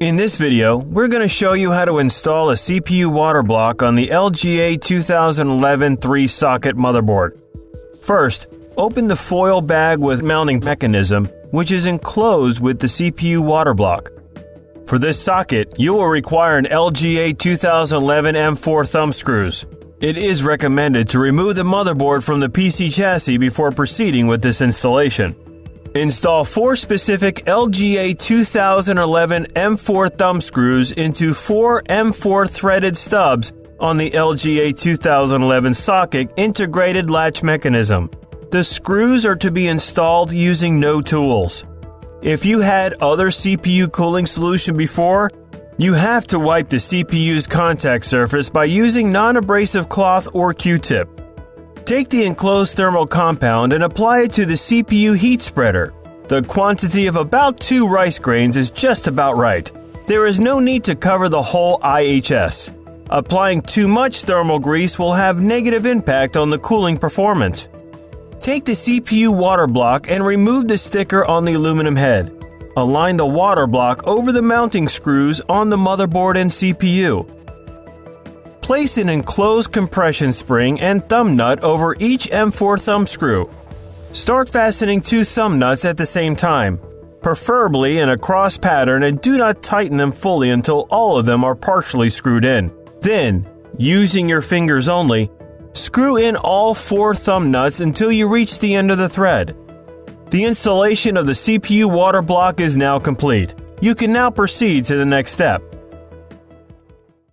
In this video, we're going to show you how to install a CPU water block on the LGA 2011 3-socket motherboard. First, open the foil bag with mounting mechanism, which is enclosed with the CPU water block. For this socket, you will require an LGA 2011 M4 thumb screws. It is recommended to remove the motherboard from the PC chassis before proceeding with this installation. Install four specific LGA 2011 M4 thumb screws into four M4 threaded stubs on the LGA 2011 socket integrated latch mechanism. The screws are to be installed using no tools. If you had other CPU cooling solution before, you have to wipe the CPU's contact surface by using non-abrasive cloth or Q-tip. Take the enclosed thermal compound and apply it to the CPU heat spreader. The quantity of about 2 rice grains is just about right. There is no need to cover the whole IHS. Applying too much thermal grease will have negative impact on the cooling performance. Take the CPU water block and remove the sticker on the aluminum head. Align the water block over the mounting screws on the motherboard and CPU. Place an enclosed compression spring and thumb nut over each M4 thumb screw. Start fastening two thumb nuts at the same time, preferably in a cross pattern, and do not tighten them fully until all of them are partially screwed in. Then, using your fingers only, screw in all four thumb nuts until you reach the end of the thread. The installation of the CPU water block is now complete. You can now proceed to the next step.